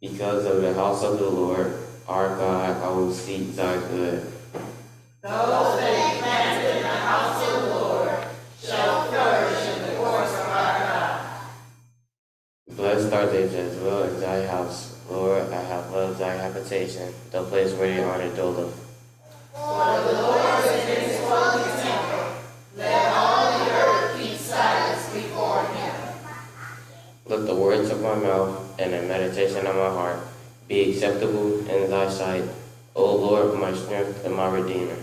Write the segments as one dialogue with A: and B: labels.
A: Because of the house of the Lord, our God, I will seek thy good.
B: Those that planted in the house of the Lord shall flourish in the courts of our God.
A: Blessed are they that dwell in thy house. Lord, I have loved thy habitation, the place where they honor doleth. Acceptable in thy sight, O Lord, my strength and my redeemer.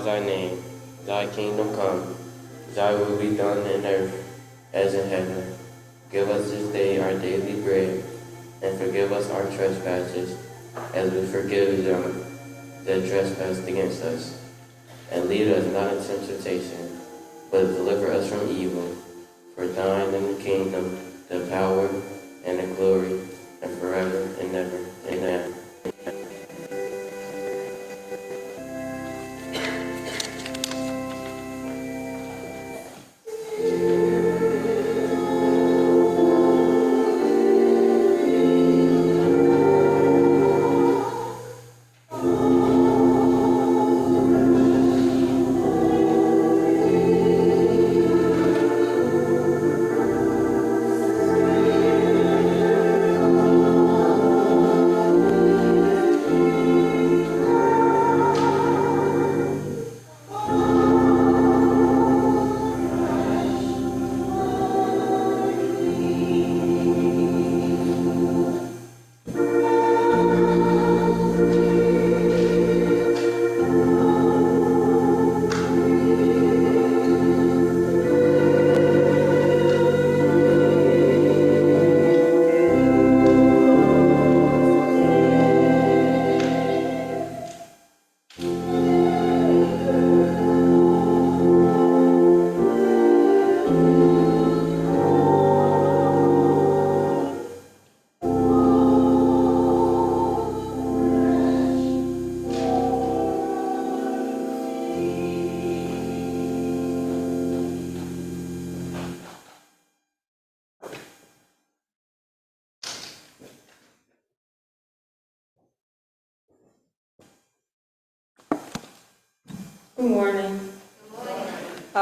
A: Thy name. Thy kingdom come, thy will be done in earth as in heaven. Give us this day our daily bread, and forgive us our trespasses, as we forgive them that trespass against us.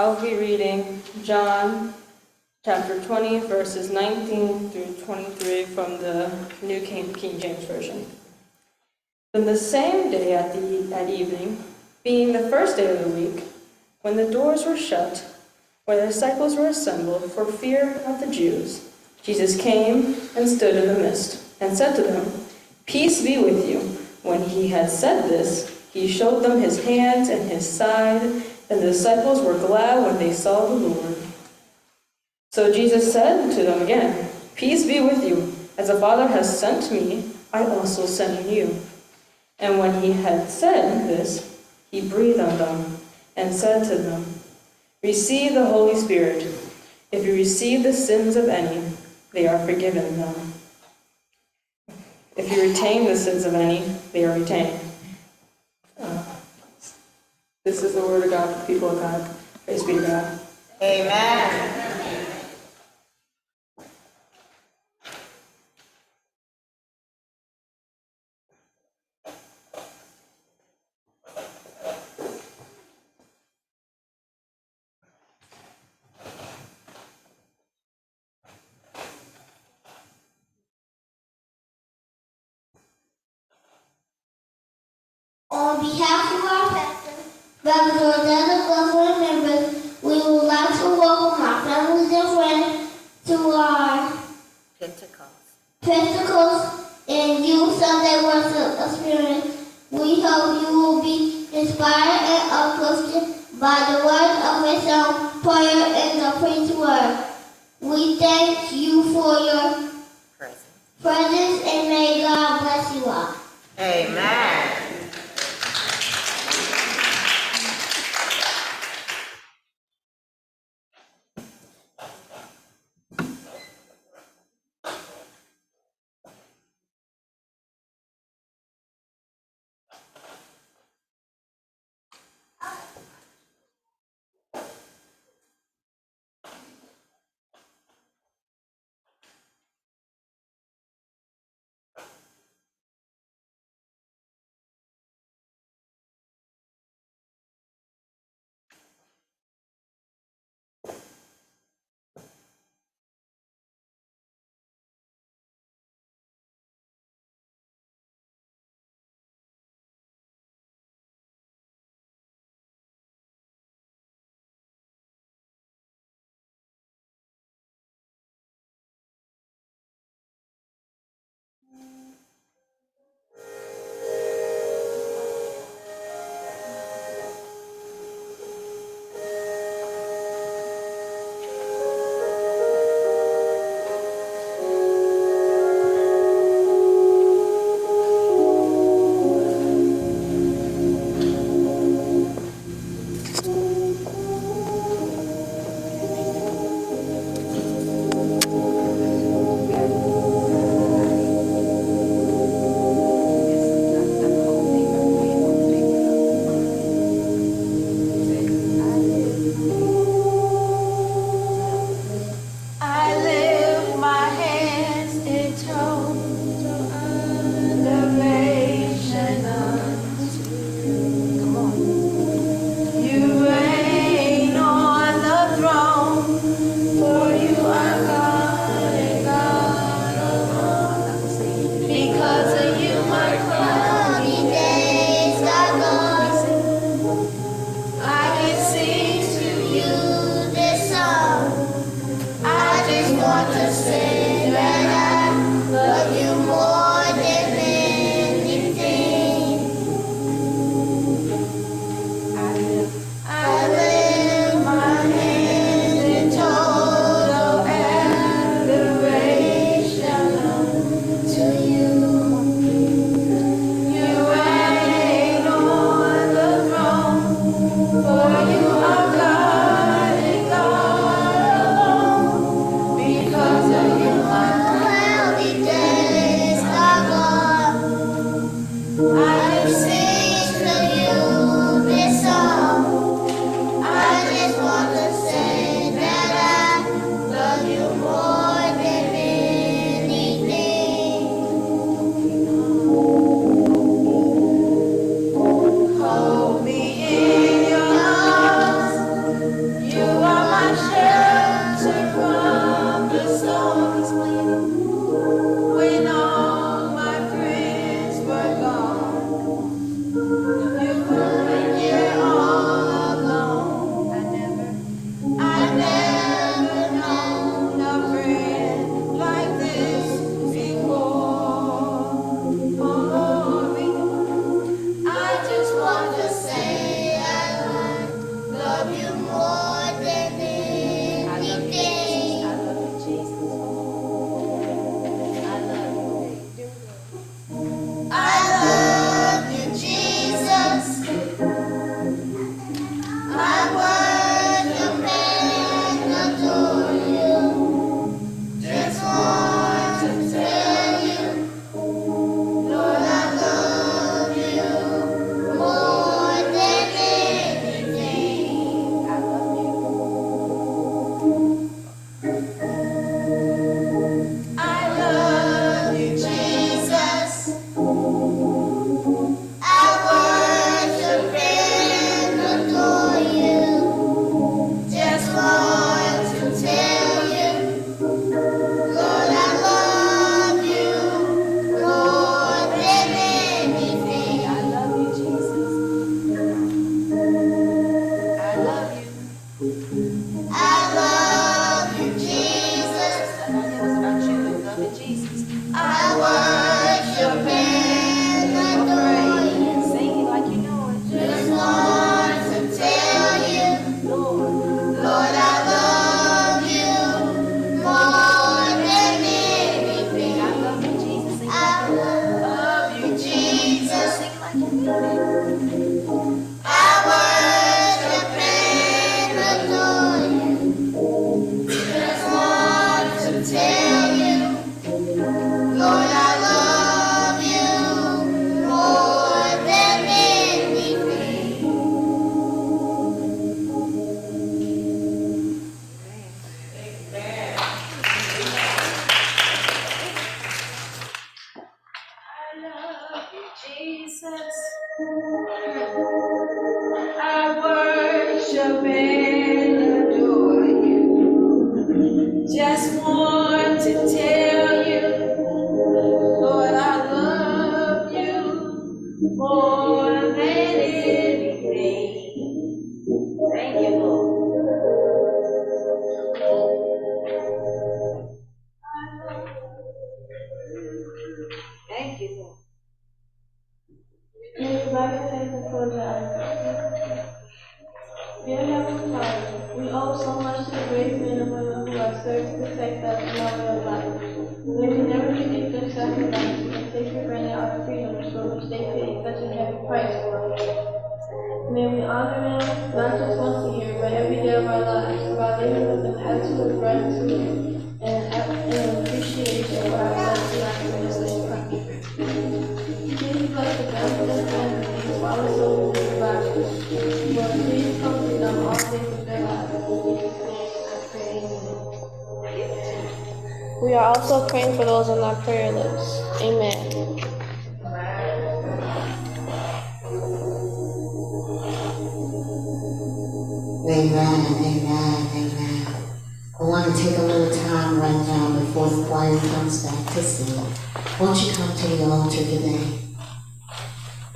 C: I will be reading John chapter 20, verses 19 through 23 from the New King, King James Version. Then the same day at, the, at evening, being the first day of the week, when the doors were shut, where the disciples were assembled for fear of the Jews, Jesus came and stood in the midst, and said to them, Peace be with you. When he had said this, he showed them his hands and his side, and the disciples were glad when they saw the Lord. So Jesus said to them again, Peace be with you. As the Father has sent me, I also send you. And when he had said this, he breathed on them and said to them, Receive the Holy Spirit. If you receive the sins of any, they are forgiven them. If you retain the sins of any, they are retained. This is the word of God for the people of God. Praise be to God.
B: Amen.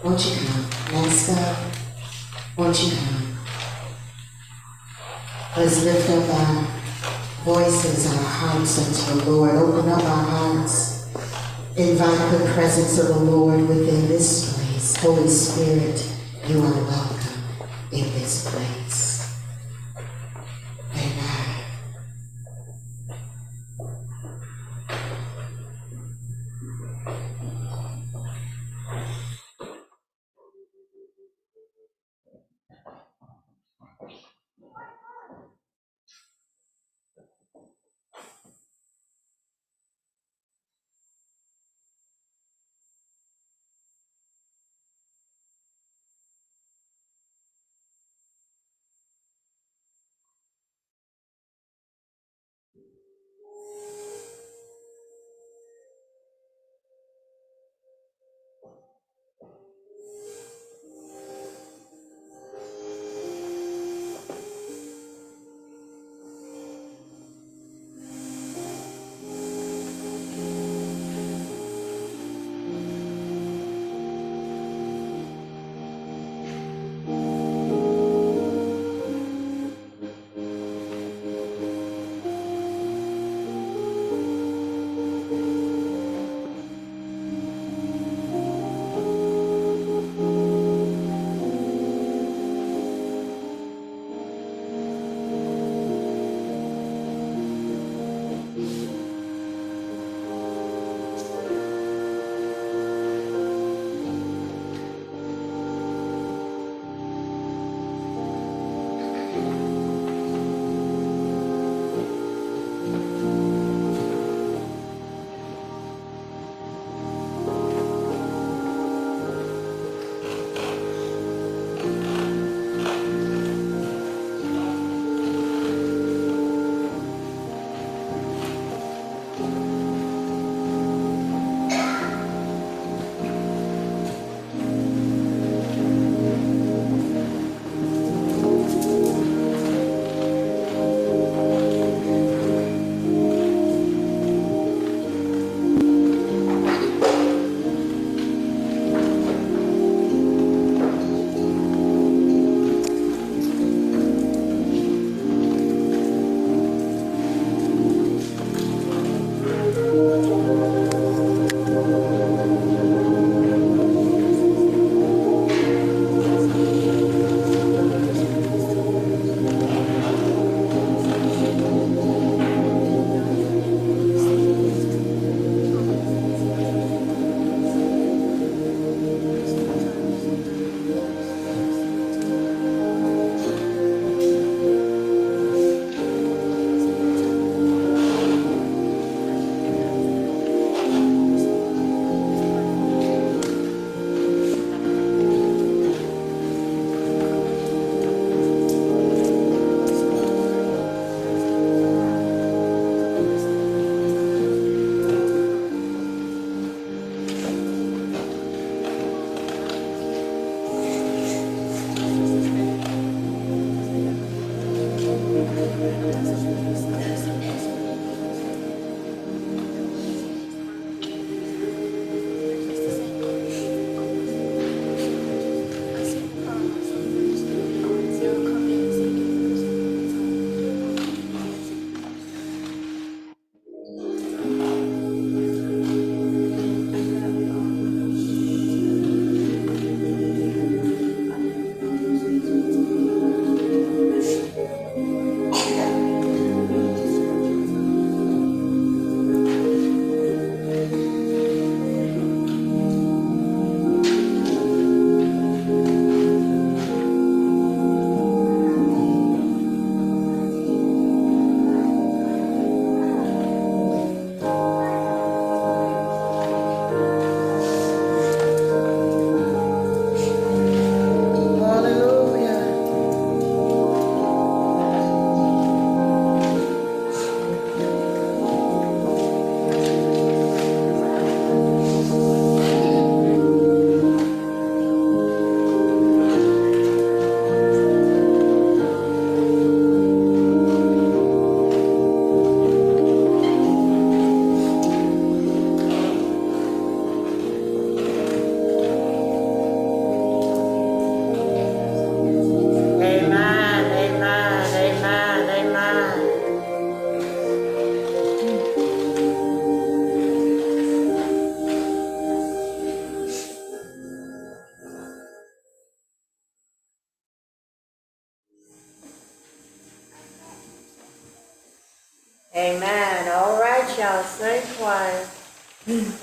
D: won't you come? Let's go. Won't you come? Let's lift up our voices, our hearts unto the Lord. Open up our hearts. Invite the presence of the Lord within this place. Holy Spirit, you are welcome in this place.
B: Y'all, quiet.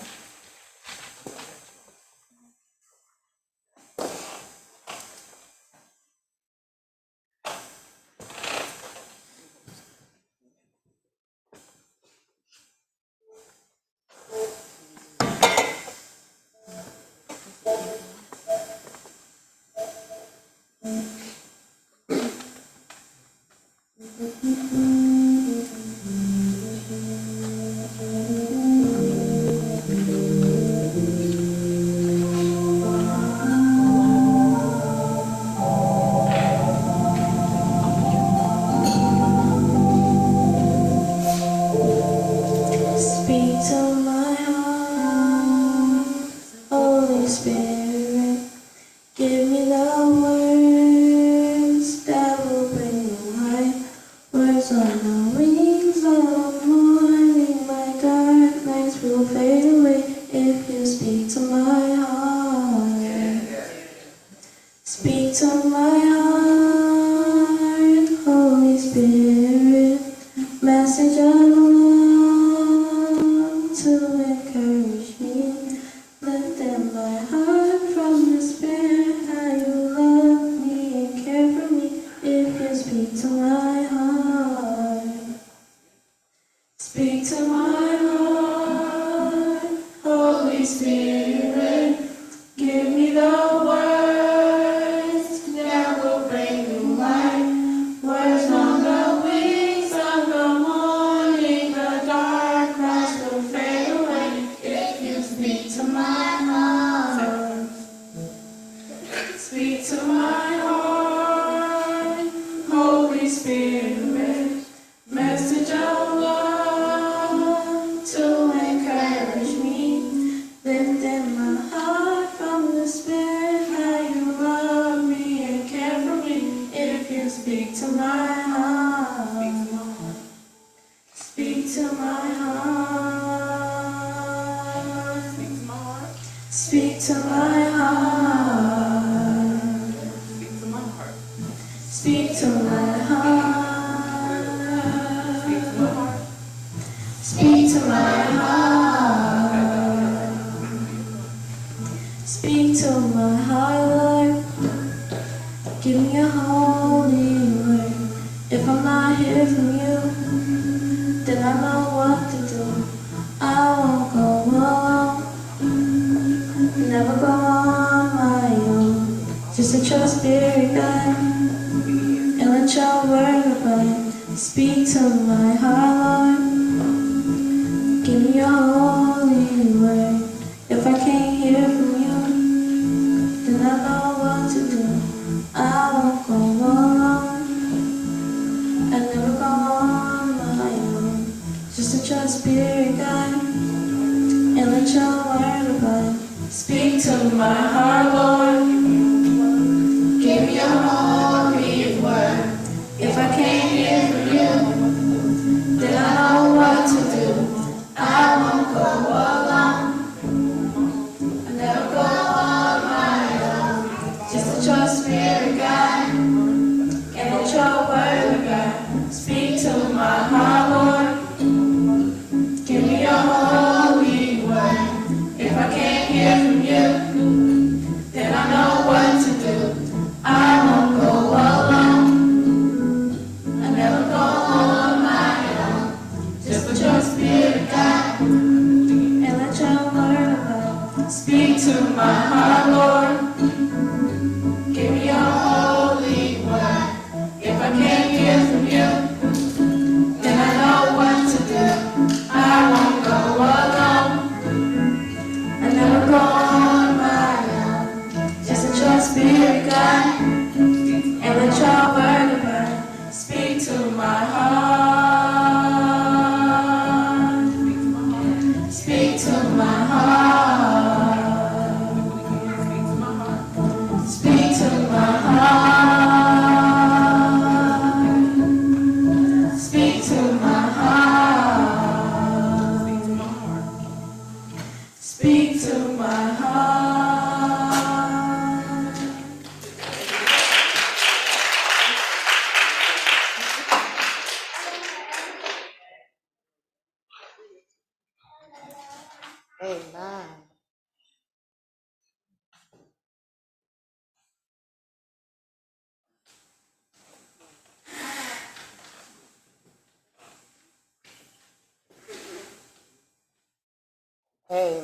E: Speak to my heart, Lord.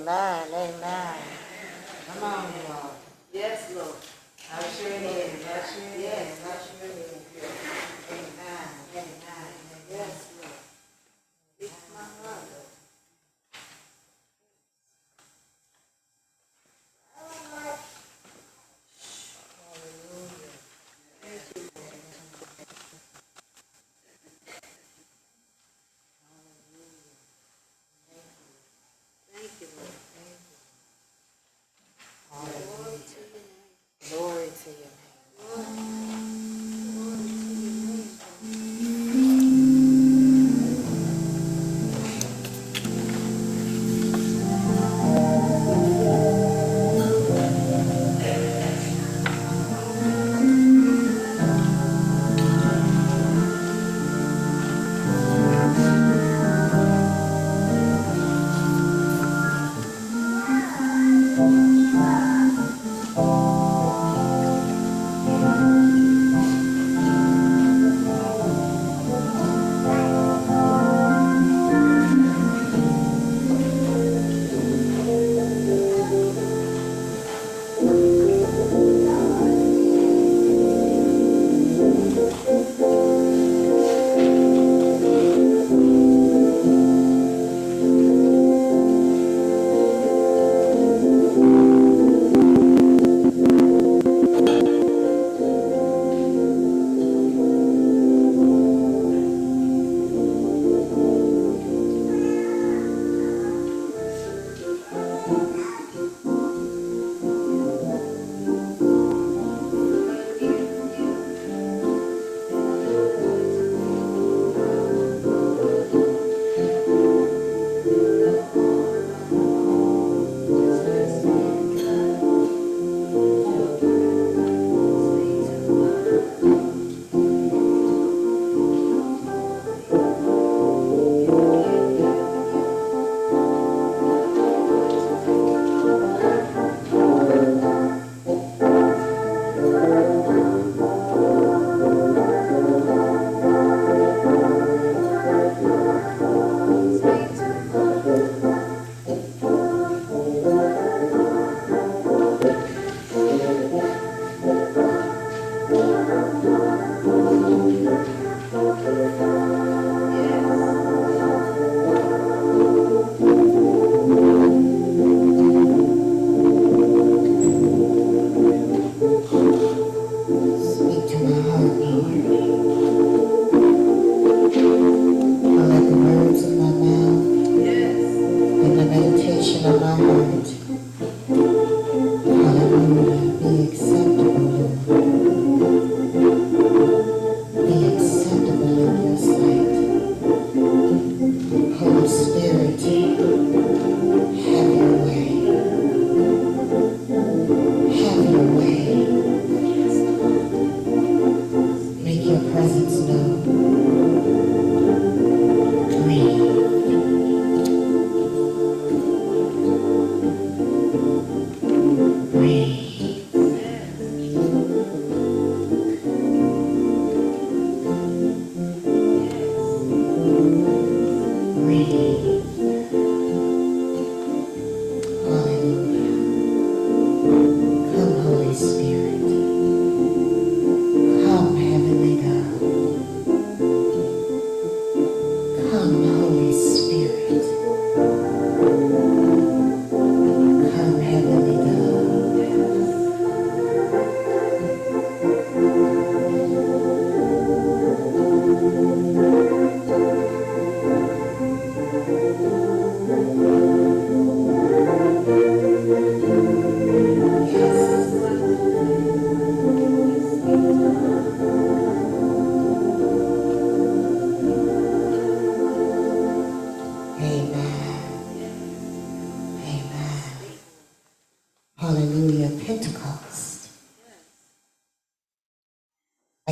D: Amen,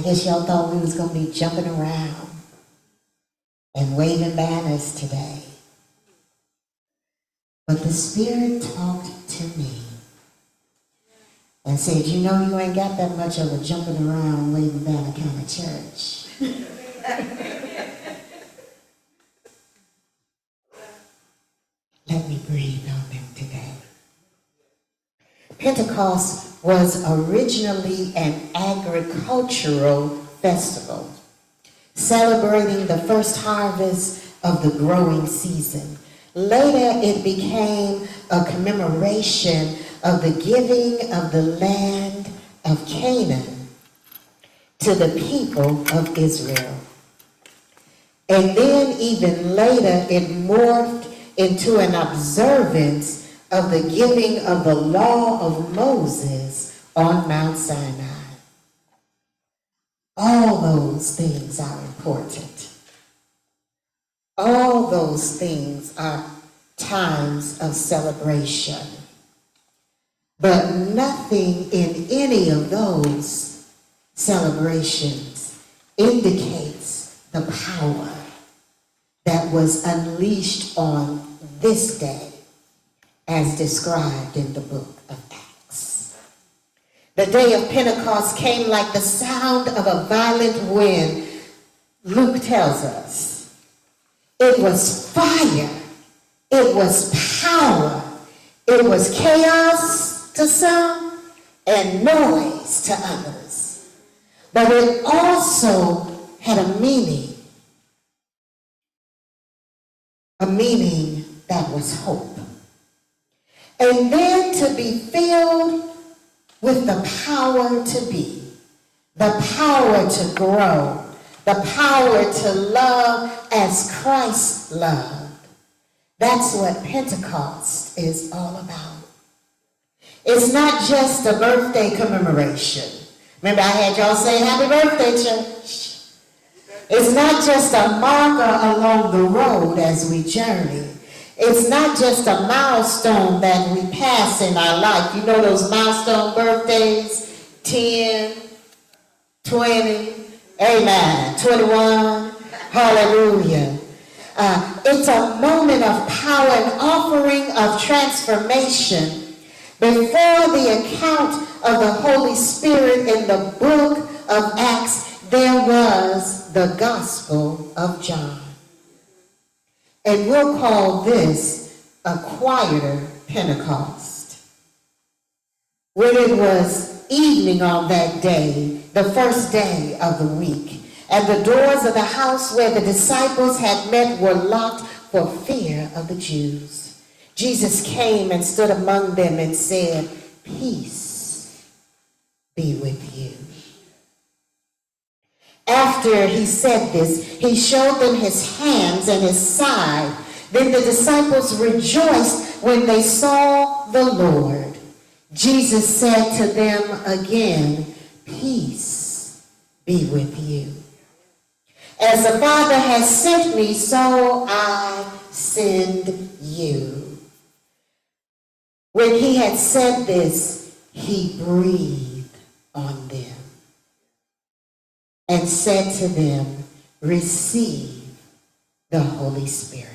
F: guess y'all thought we was going to be jumping around and waving banners today. But the Spirit talked to me and said, you know, you ain't got that much of a jumping around, waving banner kind of church. Let me breathe on them today.
D: Pentecost was originally an agricultural festival, celebrating the first harvest of the growing season. Later, it became a commemoration of the giving of the land of Canaan to the people of Israel. And then, even later, it morphed into an observance of the giving of the law of Moses on Mount Sinai. All those things are important. All those things are times of celebration. But nothing in any of those celebrations indicates the power that was unleashed on this day as described in the book. The day of Pentecost came like the sound of a violent wind, Luke tells us. It was fire, it was power, it was chaos to some and noise to others. But it also had a meaning, a meaning that was hope. And then to be filled with the power to be, the power to grow, the power to love as Christ loved. That's what Pentecost is all about. It's not just a birthday commemoration. Remember, I had y'all say happy birthday, church. It's not just a marker along the road as we journey. It's not just a milestone that we pass in our life. You know those milestone birthdays? 10, 20, amen, 21, hallelujah. Uh, it's a moment of power, an offering of transformation. Before the account of the Holy Spirit in the book of Acts, there was the Gospel of John. And we'll call this a quieter Pentecost. When it was evening on that day, the first day of the week, and the doors of the house where the disciples had met were locked for fear of the Jews. Jesus came and stood among them and said, Peace be with you. After he said this, he showed them his hands and his side. Then the disciples rejoiced when they saw the Lord. Jesus said to them again, Peace be with you. As the Father has sent me, so I send you. When he had said this, he breathed on them and said to them, Receive the Holy Spirit.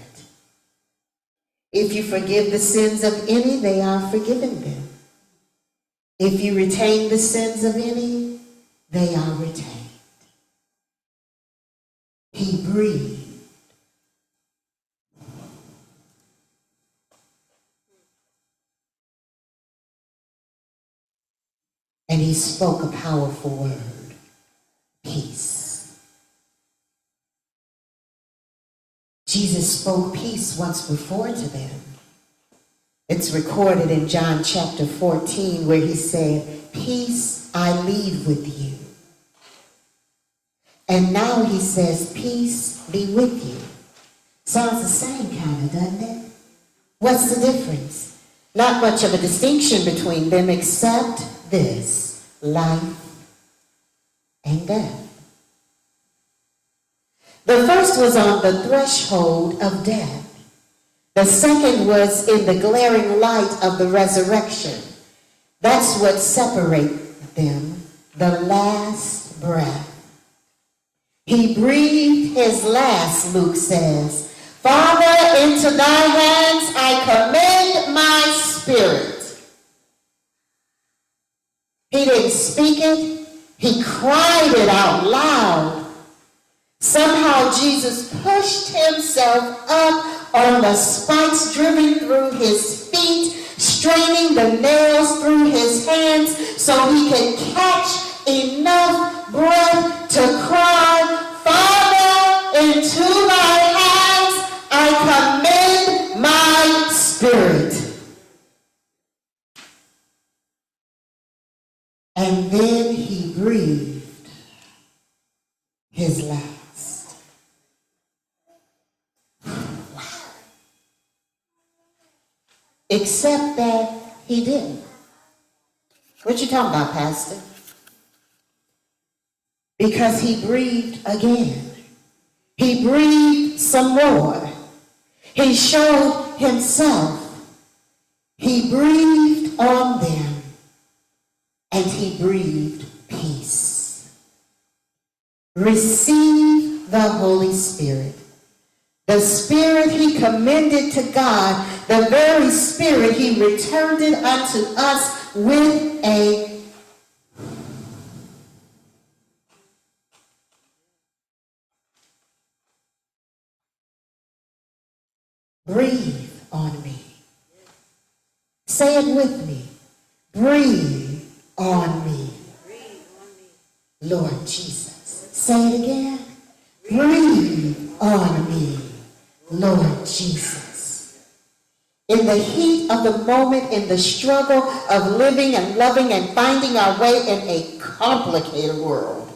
D: If you forgive the sins of any, they are forgiven them. If you retain the sins of any, they are retained. He breathed. And he spoke a powerful word peace. Jesus spoke peace once before to them. It's recorded in John chapter 14 where he said, Peace I leave with you. And now he says, Peace be with you. Sounds the same kind of, doesn't it? What's the difference? Not much of a distinction between them except this life and death. The first was on the threshold of death. The second was in the glaring light of the resurrection. That's what separated them, the last breath. He breathed his last, Luke says. Father, into thy hands I commend my spirit. He didn't speak it. He cried it out loud. Somehow Jesus pushed himself up on the spikes driven through his feet straining the nails through his hands so he could catch enough breath to cry, Father, into thy hands I commend my spirit. And then he breathed his last. Except that he didn't. What you talking about, Pastor? Because he breathed again. He breathed some more. He showed himself. He breathed on them. And he breathed peace. Receive the Holy Spirit. The Spirit he commended to God, the very Spirit he returned it unto us with a breathe on me. Say it with me. Breathe on me. Lord Jesus. Say it again. Breathe on me. Lord Jesus. In the heat of the moment, in the struggle of living and loving and finding our way in a complicated world,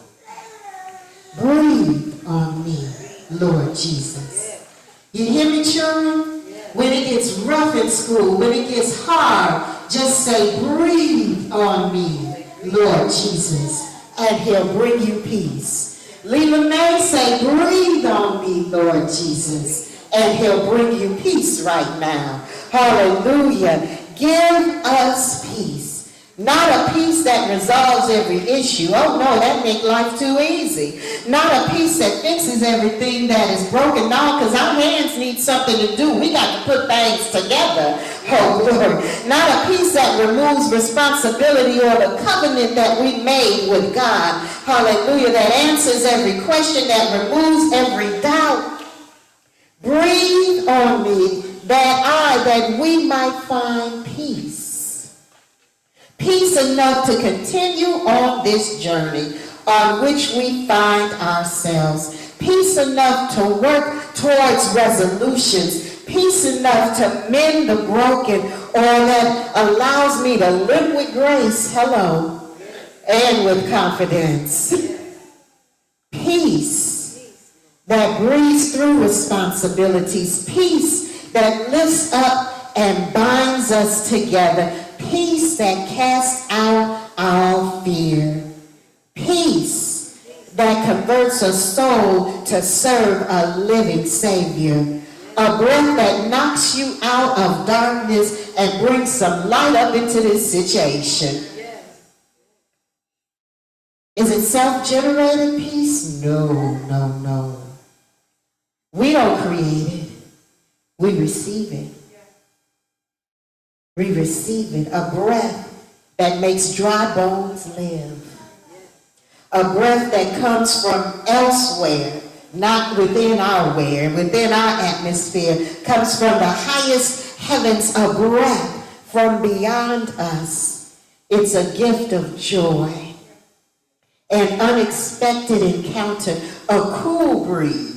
D: breathe on me, Lord Jesus. You hear me, children? When it gets rough in school, when it gets hard, just say, breathe on me, Lord Jesus, and he'll bring you peace. Leela Mae say, breathe on me, Lord Jesus, and he'll bring you peace right now. Hallelujah. Give us peace. Not a peace that resolves every issue. Oh no, that make life too easy. Not a peace that fixes everything that is broken. No, because our hands need something to do. We got to put things together. Oh Lord. Not a peace that removes responsibility or the covenant that we made with God. Hallelujah. That answers every question, that removes every doubt. Breathe on me that I, that we might find peace. Peace enough to continue on this journey on which we find ourselves. Peace enough to work towards resolutions. Peace enough to mend the broken or that allows me to live with grace, hello, and with confidence. Peace that breathes through responsibilities. Peace that lifts up and binds us together. Peace that casts out all fear. Peace that converts a soul to serve a living Savior. A breath that knocks you out of darkness and brings some light up into this situation. Is it self-generated peace? No, no, no. We don't create it. We receive it. We receive it. A breath that makes dry bones live. A breath that comes from elsewhere, not within our where, within our atmosphere, comes from the highest heavens, a breath from beyond us. It's a gift of joy an unexpected encounter, a cool breeze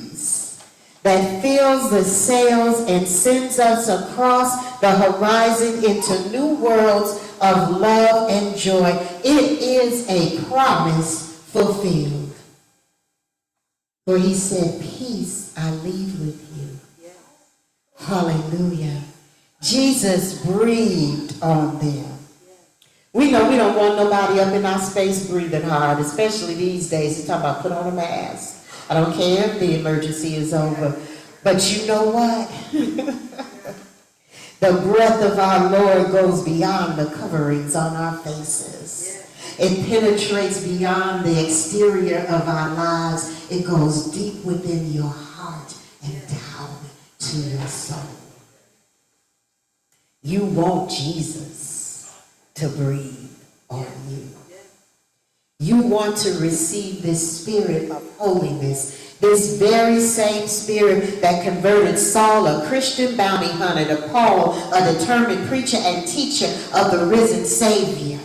D: that fills the sails and sends us across the horizon into new worlds of love and joy. It is a promise fulfilled. For he said, Peace I leave with you. Hallelujah. Jesus breathed on them. We know we don't want nobody up in our space breathing hard, especially these days. They talk about put on a mask. I don't care if the emergency is over. But you know what? the breath of our Lord goes beyond the coverings on our faces. It penetrates beyond the exterior of our lives. It goes deep within your heart and down to your soul. You want Jesus to breathe on you. You want to receive this spirit of holiness, this very same spirit that converted Saul, a Christian bounty hunter, to Paul, a determined preacher and teacher of the risen Savior.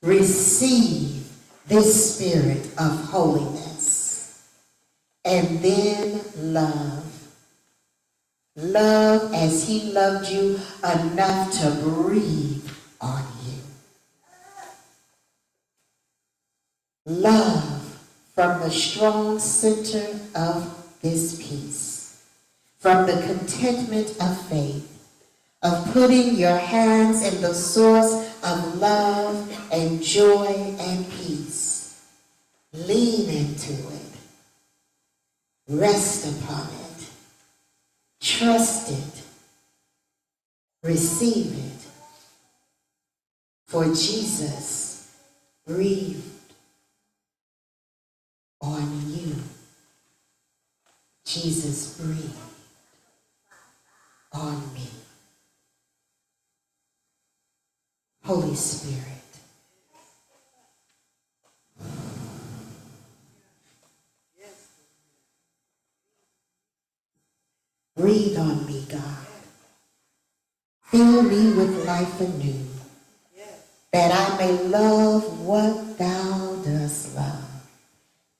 D: Receive this spirit of holiness. And then love. Love as he loved you enough to breathe on you. Love from the strong center of this peace, from the contentment of faith, of putting your hands in the source of love and joy and peace. Lean into it. Rest upon it. Trust it. Receive it. For Jesus breathed on you. Jesus breathed on me. Holy Spirit. Breathe on me, God. Fill me with life anew, that I may love what thou dost love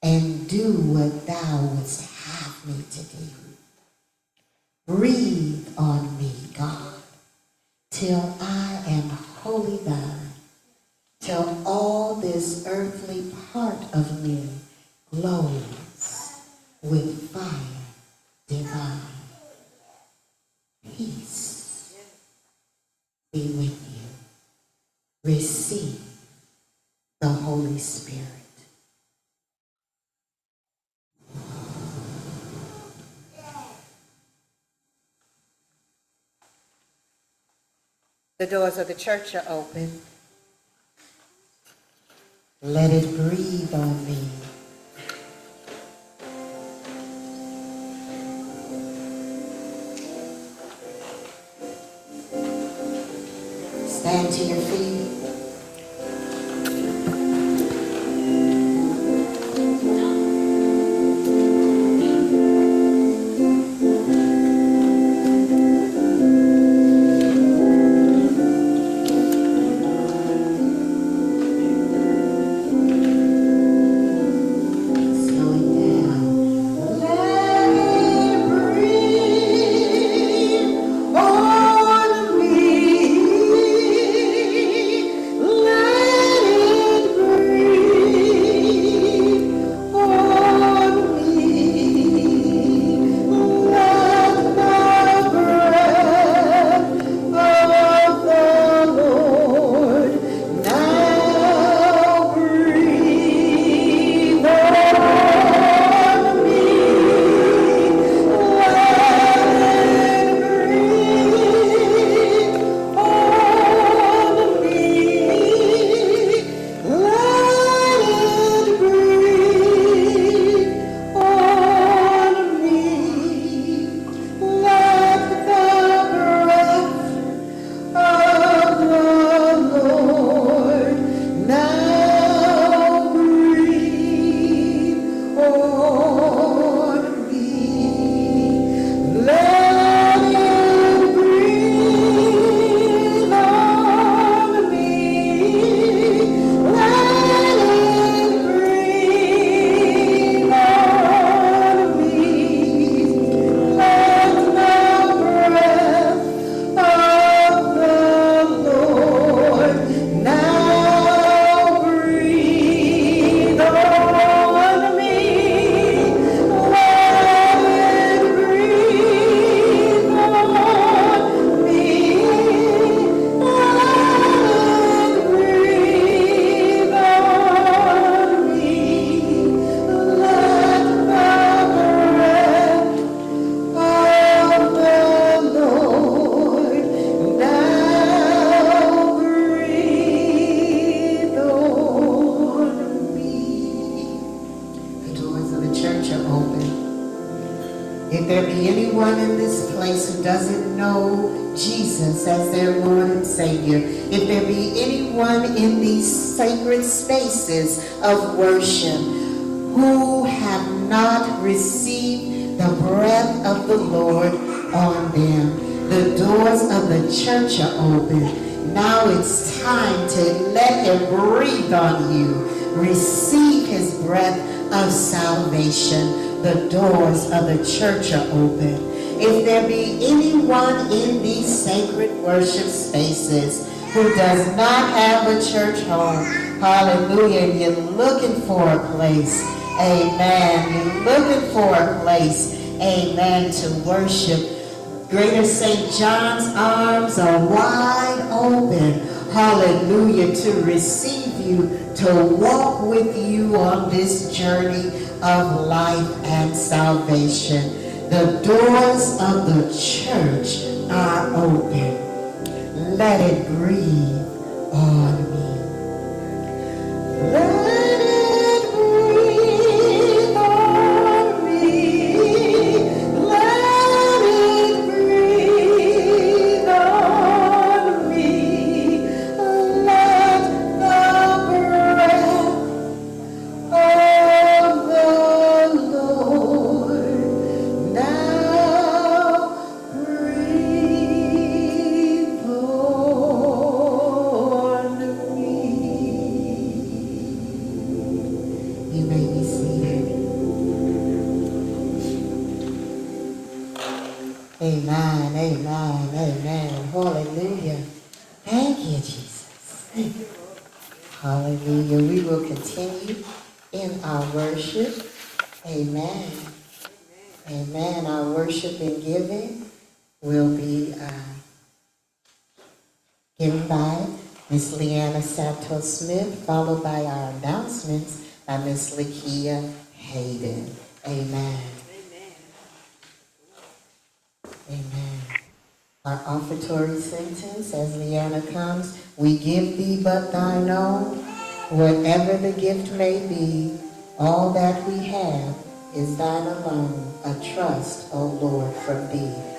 D: and do what thou wouldst have me to do. Breathe on me, God, till I am wholly thine, till all this earthly part of me glows with fire divine. Peace be with you. Receive the Holy Spirit. The doors of the church are open. Let it breathe on me. Stand to your feet. the church are open. If there be anyone in these sacred worship spaces who does not have a church home, hallelujah, and you're looking for a place, amen. You're looking for a place, amen, to worship. Greater St. John's arms are wide open, hallelujah, to receive you, to walk with you on this journey of life and salvation. The doors of the church are open. Let it breathe on me. Let followed by our announcements by Miss Lakia Hayden. Amen. Amen. Amen. Our offertory sentence, as Leanna comes, we give thee but thine own, whatever the gift may be, all that we have is thine alone, a trust, O Lord, from thee.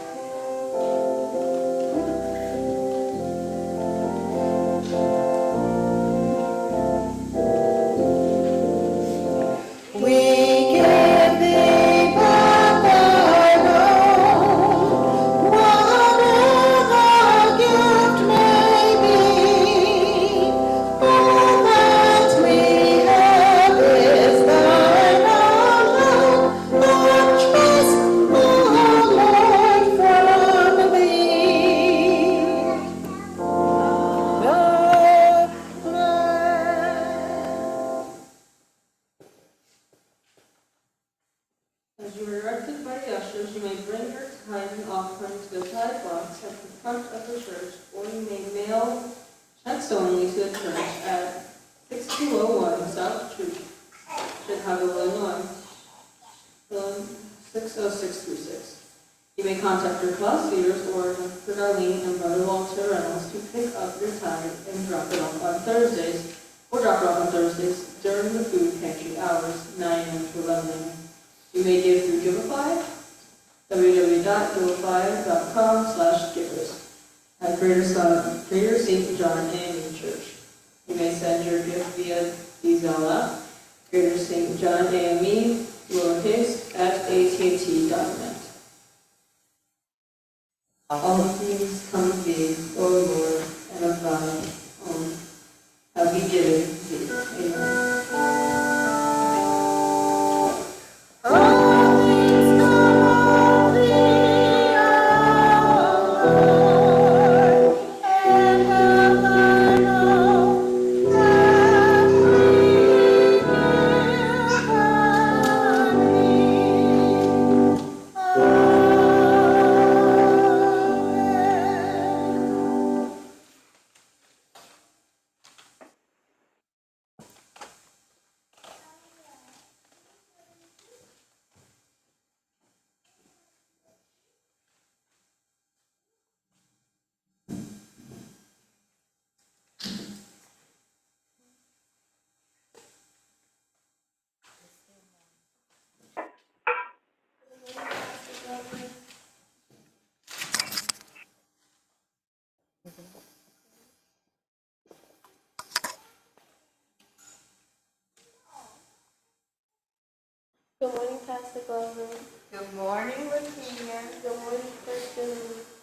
E: Good morning, Pastor Glover.
G: Good morning, Lakia.
E: Good morning, Kristen,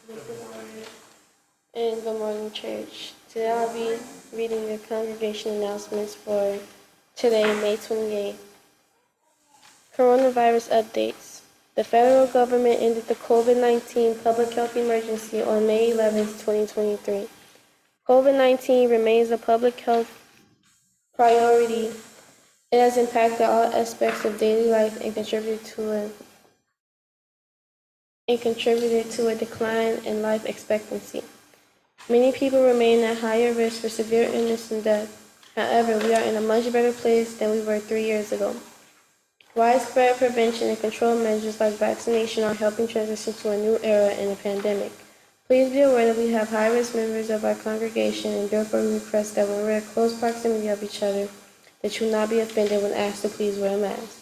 E: Mrs. Warren. And good morning, church. Today I'll be reading the congregation announcements for today, May 28th. Coronavirus updates. The federal government ended the COVID 19 public health emergency on May 11th, 2023. COVID 19 remains a public health priority. It has impacted all aspects of daily life and contributed to a and contributed to a decline in life expectancy. Many people remain at higher risk for severe illness and death. However, we are in a much better place than we were three years ago. Widespread prevention and control measures like vaccination are helping transition to a new era in the pandemic. Please be aware that we have high-risk members of our congregation and therefore we request that when we're in close proximity of each other, that you will not be offended when asked to please wear a mask.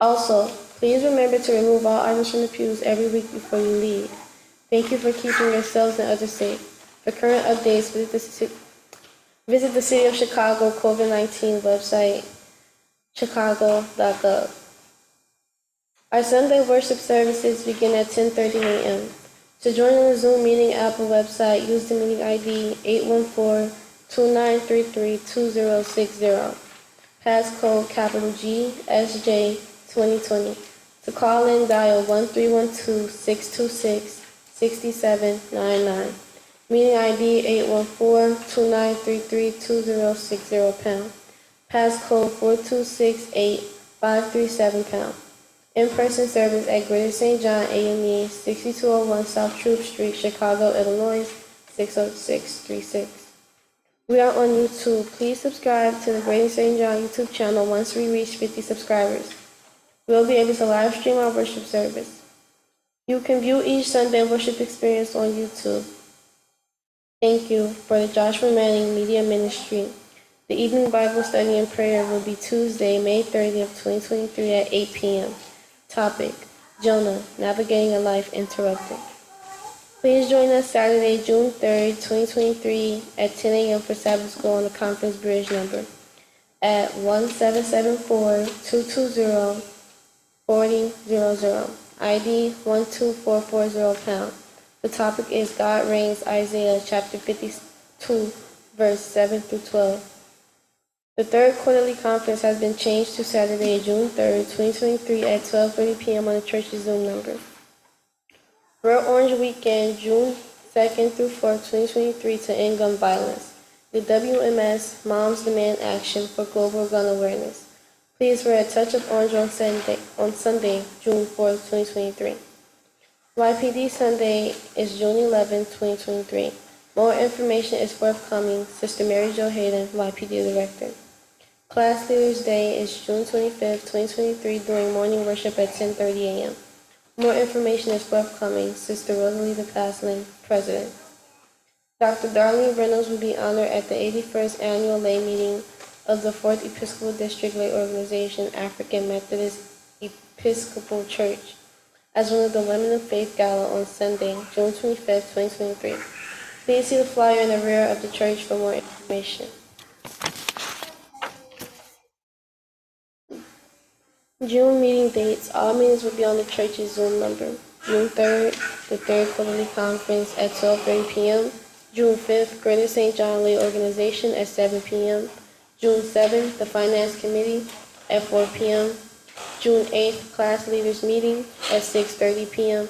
E: Also, please remember to remove all items from the pews every week before you leave. Thank you for keeping yourselves and others safe. For current updates, visit the, visit the City of Chicago COVID-19 website, chicago.gov. Our Sunday worship services begin at 10:30 a.m. To join the Zoom meeting app or website, use the meeting ID 814-2933-2060. Passcode capital G SJ 2020. To call in, dial 1312-626-6799. Meeting ID 814-2933-2060 pound. Passcode 4268537 pound. In-person service at Greater St. John AME 6201 South Throop Street, Chicago, Illinois 60636. We are on YouTube. Please subscribe to the Greater St. John YouTube channel once we reach 50 subscribers. We'll be able to live stream our worship service. You can view each Sunday worship experience on YouTube. Thank you for the Joshua Manning Media Ministry. The evening Bible study and prayer will be Tuesday, May 30th, 2023 at 8 p.m. Topic, Jonah, Navigating a Life Interrupted. Please join us Saturday, June 3rd, 2023 at 10 a.m. for Sabbath school on the conference bridge number at 1774-220-4000, ID 12440 pound. The topic is God reigns, Isaiah chapter 52, verse 7 through 12. The third quarterly conference has been changed to Saturday, June 3rd, 2023 at 12:30 p.m. on the church's Zoom number. World Orange Weekend, June 2nd through 4th, 2023 to end gun violence. The WMS Moms Demand Action for Global Gun Awareness. Please wear a touch of orange on Sunday, on Sunday, June 4th, 2023. YPD Sunday is June 11th, 2023. More information is forthcoming. Sister Mary Jo Hayden, YPD Director. Class Leaders Day is June 25th, 2023 during morning worship at 10:30 a.m. More information is forthcoming. Sister Rosalie DePaslin, President. Dr. Darlene Reynolds will be honored at the 81st Annual Lay Meeting of the 4th Episcopal District Lay Organization, African Methodist Episcopal Church, as one of the Women of Faith Gala on Sunday, June 25th, 2023. Please see the flyer in the rear of the church for more information. June meeting dates. All meetings will be on the church's Zoom number. June 3rd, the third quarterly conference at 12:30 p.m. June 5th, Greater St. John Lay Organization at 7 p.m. June 7th, the Finance Committee at 4 p.m. June 8th, Class Leaders Meeting at 6:30 p.m.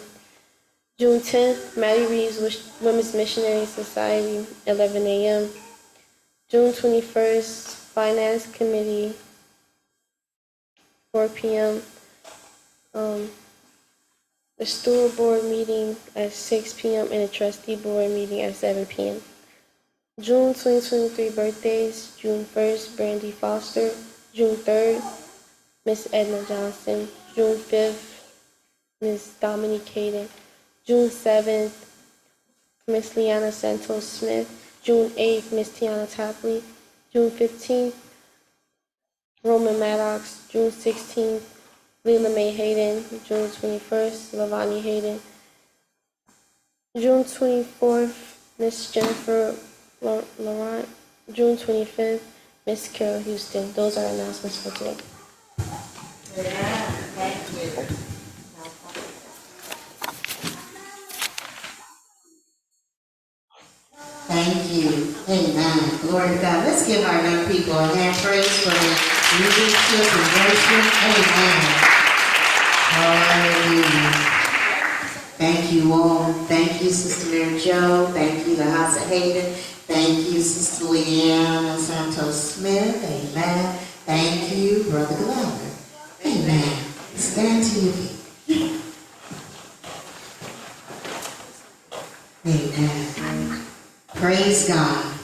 E: June 10th, Maddie Reeves Women's Missionary Society, 11 a.m. June 21st, Finance Committee, 4 p.m. Um, the school board meeting at 6 p.m. and the trustee board meeting at 7 p.m. June 2023 birthdays, June 1st, Brandy Foster, June 3rd, Miss Edna Johnson, June 5th, Miss Dominique Hayden, June 7th, Miss Liana Santos Smith, June 8th, Miss Tiana Tapley, June 15th, Roman Maddox, June 16th, Leela Mae Hayden, June 21st, Lavani Hayden, June 24th, Miss Jennifer Laurent, June 25th, Miss Carol Houston. Those are announcements for today.
G: Thank you.
D: Thank you. Amen. Glory to God. Let's give our young people a hand praise for their leadership and worship. Amen. Hallelujah. Thank you all. Thank you, Sister Mary Jo. Thank you, the House of Haven. Thank you, Sister Leanna Santos Smith. Amen. Thank you, Brother Glover. Amen. Stand to your feet. Amen. Praise God.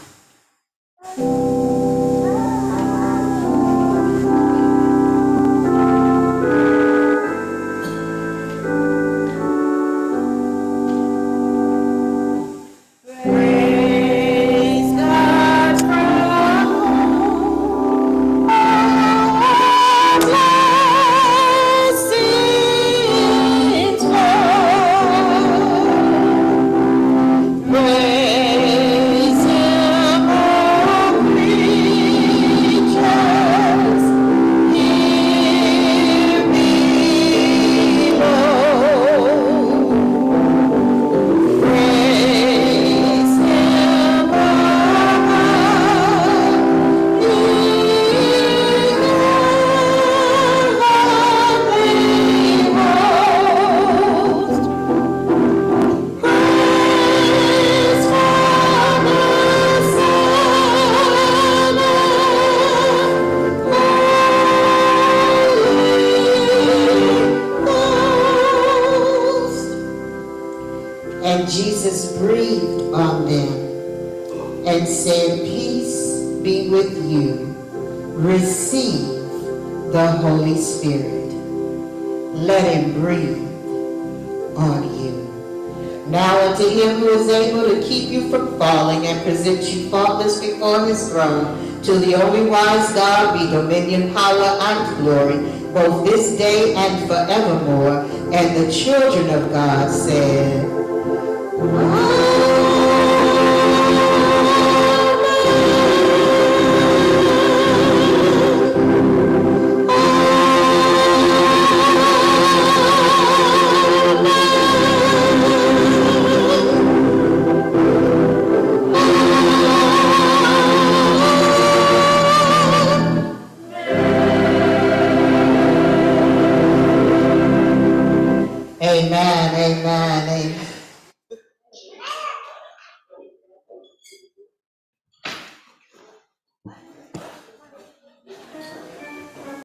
D: Present you faultless before his throne, to the only wise God be dominion, power, and glory, both this day and forevermore. And the children of God said,